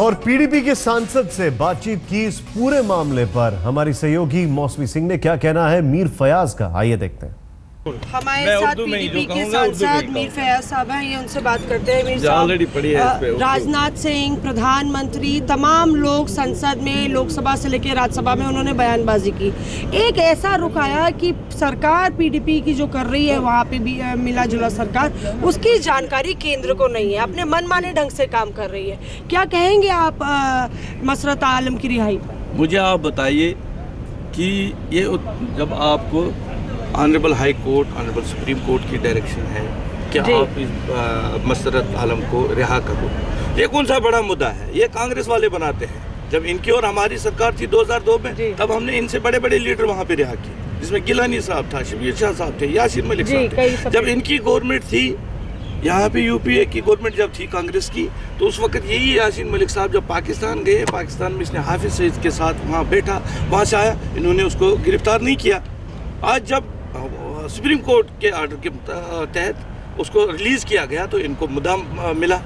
और पीडीपी के सांसद से बातचीत की इस पूरे मामले पर हमारी सहयोगी मौसमी सिंह ने क्या कहना है? मीर फयाज का, आइए देखते हैं। हमारे साथ पीडीपी के सांसद मीर फयाज साहब हैं ये उनसे बात करते हैं। मीर साहब already पढ़ी इस पे उर्दू। राजनाथ सिंह प्रधानमंत्री तमाम लोग संसद में लोकसभा से लेकर राज्यसभा में उन्होंने बयानबाजी की। एक ऐसा रुख आया कि सरकार पीडीपी की जो कर रही है वहाँ पे भी मिला जुला सरकार उसकी जानकारी केंद्र को नहीं है। अपने मनमाने ढंग से काम कर रही है। क्या कहेंगे आप मसरत आलम की रिहाई पर? मुझे आप बताइए कि ये जब आपको honourable high court honourable supreme court की डायरेक्शन है कि आप इस मसरत आलम को रिहा करो। ये कौन सा बड़ा मुद्दा है? ये कांग्रेस वाले बनाते हैं। जब इनकी और हमारी सरकार थी 2002 में तब हमने इनसे बड़े बड़े लीडर वहाँ पे रिहा किए। जिसमें गिलानी साहब था शबीर शाह साहब थे यासिर मलिक साहब थे। जब इनकी गवर्नमेंट थी यहाँ पे यूपीए की गवर्नमेंट जब थी कांग्रेस की तो उस वक्त यही यासिन मलिक साहब जब पाकिस्तान गए पाकिस्तान में इसने हाफिज सईद के साथ वहाँ बैठा वहाँ से आया इन्होंने उसको गिरफ़्तार नहीं किया। आज जब सुप्रीम कोर्ट के ऑर्डर के तहत उसको रिलीज़ किया गया तो इनको मुद्दा मिला।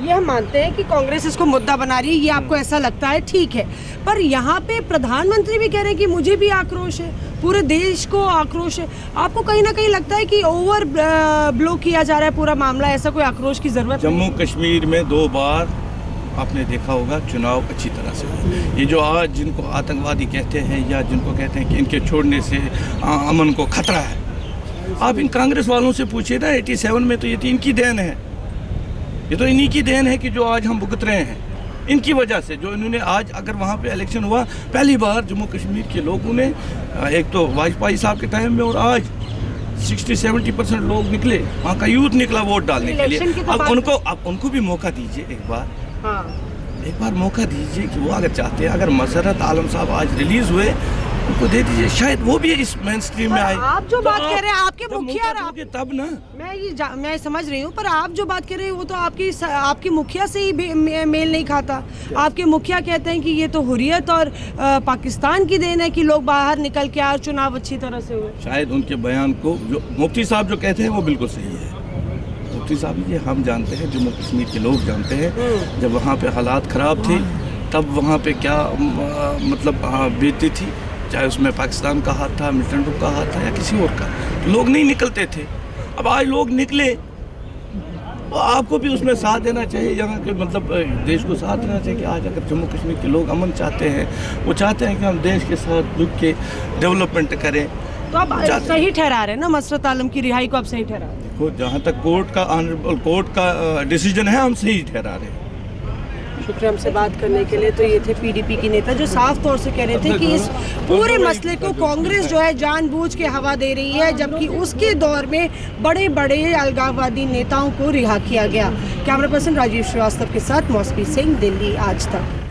ये हम मानते हैं कि कांग्रेस इसको मुद्दा बना रही है ये आपको ऐसा लगता है ठीक है। पर यहाँ पे प्रधानमंत्री भी कह रहे हैं कि मुझे भी आक्रोश है पूरे देश को आक्रोश है। आपको कहीं ना कहीं लगता है कि ओवर ब्लो किया जा रहा है पूरा मामला ऐसा कोई आक्रोश की ज़रूरत जम्मू कश्मीर में दो बार आपने देखा होगा चुनाव अच्छी तरह से हुए ये जो आज जिनको आतंकवादी कहते हैं या जिनको कहते हैं कि इनके छोड़ने से अमन को खतरा है आप इन कांग्रेस वालों से पूछिए ना 87 में तो ये तो इनकी देन है। ये तो इन्हीं की देन है कि जो आज हम भुगत रहे हैं। इनकी वजह से जो इन्होंने आज अगर वहाँ पे इलेक्शन हुआ पहली बार जम्मू कश्मीर के लोगों ने एक तो वाजपेयी साहब के टाइम में और आज 60 70 परसेंट लोग निकले। वहाँ का यूथ निकला वोट डालने के लिए। तो अब उनको अब उनको भी मौका दीजिए एक बार। हाँ। एक बार मौका दीजिए कि वो अगर चाहते हैं अगर मसरत आलम साहब आज रिलीज़ हुए उनको दे दीजिए। शायद वो भी इस मेन स्ट्रीम में आए। आप जो तो बात कह रहे हैं, आपके मुखिया आप- तब ना। मैं ये मैं समझ रही हूँ पर आप जो बात कर रहे हैं वो तो आपकी आपकी मुखिया से ही मे- मेल नहीं खाता। आपके मुखिया कहते हैं कि ये तो हुरियत और अ, पाकिस्तान की देन है कि लोग बाहर निकल के आए चुनाव अच्छी तरह से हुए। शायद उनके बयान को जो मुफ्ती साहब जो कहते हैं वो बिल्कुल सही है। मुफ्ती साहब ये हम जानते हैं जम्मू कश्मीर के लोग जानते हैं। जब वहाँ पे हालात ख़राब थे तब वहाँ पे क्या मतलब बीतती थी? चाहे उसमें पाकिस्तान का हाथ था मिलिटेंट का हाथ था या किसी और का। लोग नहीं निकलते थे। अब आज लोग निकले तो आपको भी उसमें साथ देना चाहिए यहाँ के मतलब देश को साथ देना चाहिए कि आज अगर जम्मू कश्मीर के लोग अमन चाहते हैं वो चाहते हैं कि हम देश के साथ जुट के डेवलपमेंट करें। तो आप सही ठहरा रहे हैं ना मसरत आलम की रिहाई को आप सही ठहरा रहे हैं। देखो जहाँ तक कोर्ट का ऑनरेबल कोर्ट का डिसीज़न है, हम सही ठहरा रहे हैं। शुक्रिया हमसे बात करने के लिए। तो ये थे पीडीपी की नेता जो साफ़ तौर से कह रहे थे कि इस पूरे मसले को कांग्रेस जो है जानबूझ के हवा दे रही है, जबकि उसके दौर में बड़े बड़े अलगाववादी नेताओं को रिहा किया गया। कैमरा पर्सन राजीव श्रीवास्तव के साथ मौसमी सिंह, दिल्ली, आज तक।